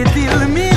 edilmiş